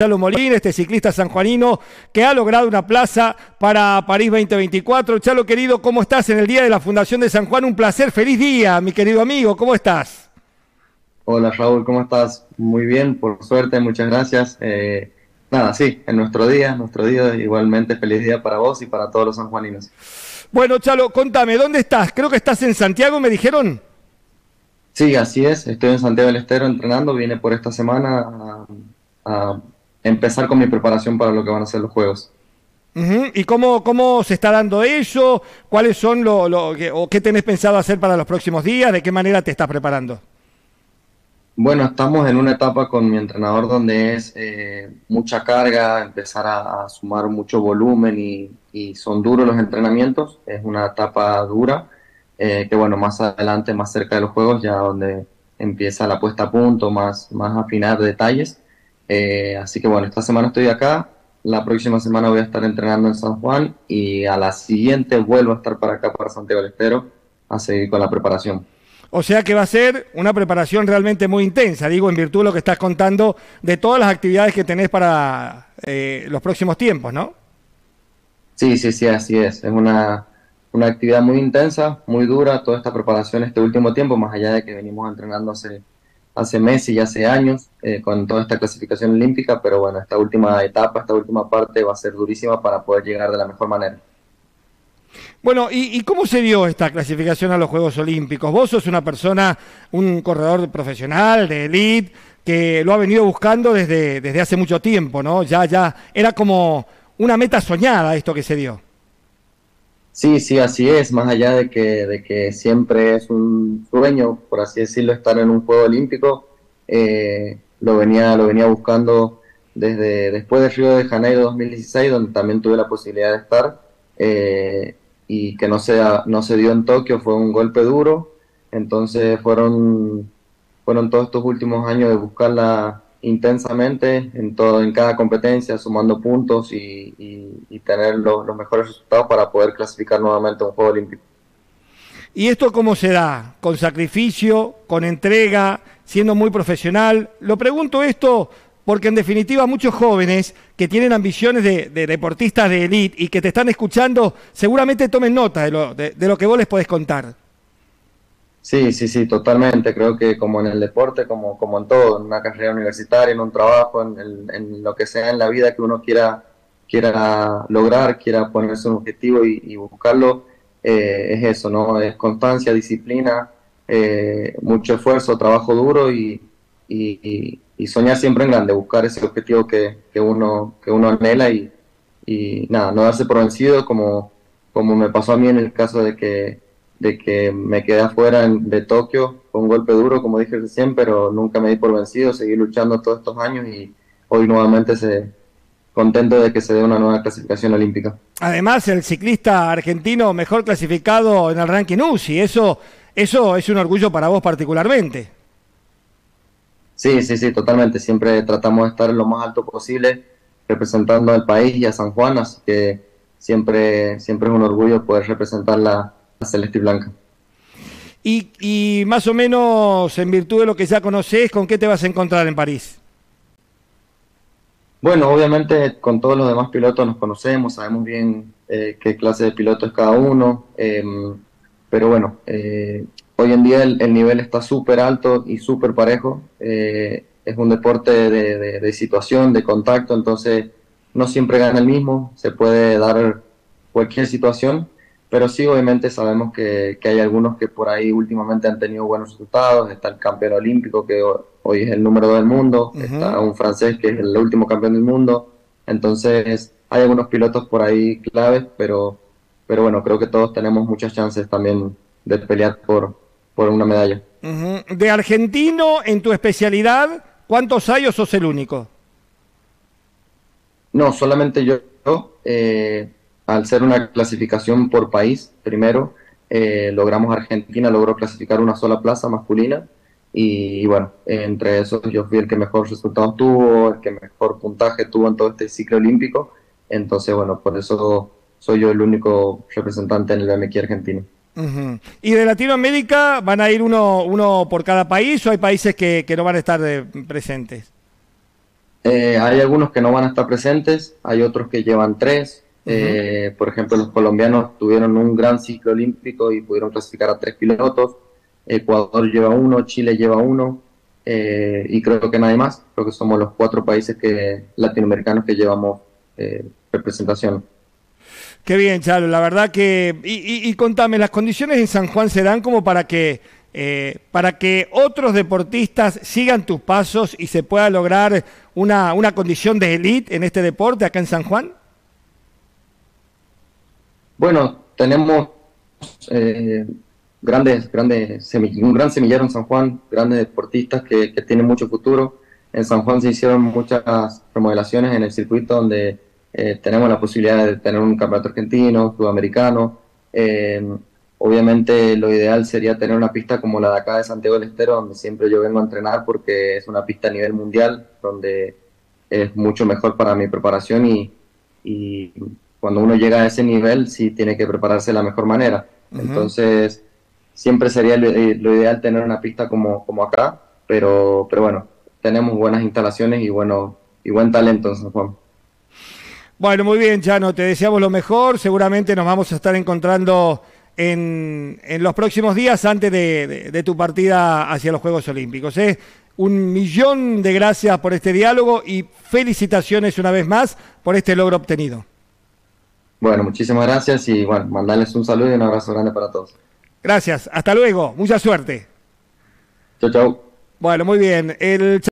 Chalo Molín, este ciclista sanjuanino que ha logrado una plaza para París 2024. Chalo querido, ¿cómo estás en el día de la Fundación de San Juan? Un placer, feliz día, mi querido amigo, ¿cómo estás? Hola Raúl, ¿cómo estás? Muy bien, por suerte, muchas gracias. Eh, nada, sí, en nuestro día, nuestro día, igualmente feliz día para vos y para todos los sanjuaninos. Bueno, Chalo, contame, ¿dónde estás? Creo que estás en Santiago, me dijeron. Sí, así es, estoy en Santiago del Estero entrenando, vine por esta semana a empezar con mi preparación para lo que van a ser los juegos. ¿Y cómo, cómo se está dando eso? ¿Cuáles son lo, lo o qué tenés pensado hacer para los próximos días? ¿De qué manera te estás preparando? Bueno, estamos en una etapa con mi entrenador donde es eh, mucha carga, empezar a, sumar mucho volumen y, son duros los entrenamientos. Es una etapa dura, eh, que bueno, más adelante, más cerca de los juegos, ya donde empieza la puesta a punto, más, más afinar detalles. Eh, así que bueno, esta semana estoy acá, la próxima semana voy a estar entrenando en San Juan y a la siguiente vuelvo a estar para acá, para Santiago del Estero, a seguir con la preparación. O sea que va a ser una preparación realmente muy intensa, digo, en virtud de lo que estás contando de todas las actividades que tenés para eh, los próximos tiempos, ¿no? Sí, sí, sí, así es. Es una, una actividad muy intensa, muy dura, toda esta preparación este último tiempo, más allá de que venimos entrenando hace hace meses y hace años eh, con toda esta clasificación olímpica, pero bueno, esta última etapa, esta última parte va a ser durísima para poder llegar de la mejor manera. Bueno, ¿y, cómo se dio esta clasificación a los Juegos Olímpicos? Vos sos una persona, un corredor profesional, de elite, que lo ha venido buscando desde, desde hace mucho tiempo, ¿no? Ya, ya, era como una meta soñada esto que se dio. Sí, sí, así es, más allá de que, de que siempre es un sueño, por así decirlo, estar en un Juego Olímpico, eh, lo, venía, lo venía buscando desde después del Río de Janeiro 2016, donde también tuve la posibilidad de estar, eh, y que no se, no se dio en Tokio, fue un golpe duro, entonces fueron, fueron todos estos últimos años de buscarla intensamente en todo, en cada competencia, sumando puntos y, tener los mejores resultados para poder clasificar nuevamente a un Juego Olímpico. ¿Y esto cómo se da? ¿Con sacrificio? ¿Con entrega? ¿Siendo muy profesional? Lo pregunto esto porque en definitiva muchos jóvenes que tienen ambiciones de, deportistas de élite y que te están escuchando seguramente tomen nota de lo, de lo que vos les podés contar. Sí, sí, sí, totalmente. Creo que como en el deporte, como, como en todo, en una carrera universitaria, en un trabajo, en, lo que sea en la vida que uno quiera, quiera lograr, quiera ponerse un objetivo y, buscarlo, eh, es eso, ¿no? Es constancia, disciplina, eh, mucho esfuerzo, trabajo duro y, y, soñar siempre en grande, buscar ese objetivo que, que uno, que uno anhela y, y nada, no darse por vencido como, como me pasó a mí en el caso de que de que me quedé afuera de Tokio, con un golpe duro, como dije recién, pero nunca me di por vencido, seguí luchando todos estos años y hoy nuevamente se, contento de que se dé una nueva clasificación olímpica. Además, el ciclista argentino mejor clasificado en el ranking UCI, eso, eso es un orgullo para vos particularmente. Sí, sí, sí, totalmente. Siempre tratamos de estar lo más alto posible representando al país y a San Juan, así que siempre, siempre es un orgullo poder representar la, celeste y blanca. Y, más o menos, en virtud de lo que ya conoces, ¿con qué te vas a encontrar en París? Bueno, obviamente con todos los demás pilotos nos conocemos, sabemos bien eh, qué clase de piloto es cada uno, em, pero bueno, eh, hoy en día el, nivel está súper alto y súper parejo, eh, es un deporte de, situación, de contacto, entonces no siempre gana el mismo, se puede dar cualquier situación, pero sí, obviamente sabemos que, hay algunos que por ahí últimamente han tenido buenos resultados. Está el campeón olímpico, que hoy es el número dos del mundo. Está un francés, que es el último campeón del mundo. Entonces, hay algunos pilotos por ahí claves, pero, pero bueno, creo que todos tenemos muchas chances también de pelear por, por una medalla. De argentino, en tu especialidad, ¿cuántos hay o sos el único? No, solamente yo. Eh, al ser una clasificación por país, primero, eh, logramos Argentina, logró clasificar una sola plaza masculina y, bueno, entre esos yo fui el que mejor resultados tuvo, el que mejor puntaje tuvo en todo este ciclo olímpico, entonces bueno, por eso soy yo el único representante en el BMX argentino. ¿Y de Latinoamérica van a ir uno, uno por cada país o hay países que, no van a estar presentes? Eh, hay algunos que no van a estar presentes, hay otros que llevan tres. Eh, por ejemplo, los colombianos tuvieron un gran ciclo olímpico y pudieron clasificar a tres pilotos. Ecuador lleva uno, Chile lleva uno eh, y creo que nadie más. Creo que somos los cuatro países que, latinoamericanos que llevamos representación. Qué bien, Chalo. La verdad que... Y, y, contame, ¿las condiciones en San Juan se dan como para que, eh, para que otros deportistas sigan tus pasos y se pueda lograr una, una condición de élite en este deporte acá en San Juan? Bueno, tenemos eh, grandes, grandes un gran semillero en San Juan, grandes deportistas que, que tienen mucho futuro. En San Juan se hicieron muchas remodelaciones en el circuito donde eh, tenemos la posibilidad de tener un campeonato argentino, sudamericano. Eh, obviamente lo ideal sería tener una pista como la de acá de Santiago del Estero, donde siempre yo vengo a entrenar porque es una pista a nivel mundial, donde es mucho mejor para mi preparación y, cuando uno llega a ese nivel sí tiene que prepararse de la mejor manera. Entonces siempre sería lo, eh, lo, ideal tener una pista como, como acá, pero, pero bueno, tenemos buenas instalaciones y, bueno, y buen talento en San Juan. Bueno, muy bien, Chano, te deseamos lo mejor. Seguramente nos vamos a estar encontrando en, los próximos días antes de, tu partida hacia los Juegos Olímpicos. ¿eh? Un millón de gracias por este diálogo y felicitaciones una vez más por este logro obtenido. Bueno, muchísimas gracias y bueno, mandarles un saludo y un abrazo grande para todos. Gracias, hasta luego, mucha suerte. Chao, chao. Bueno, muy bien. El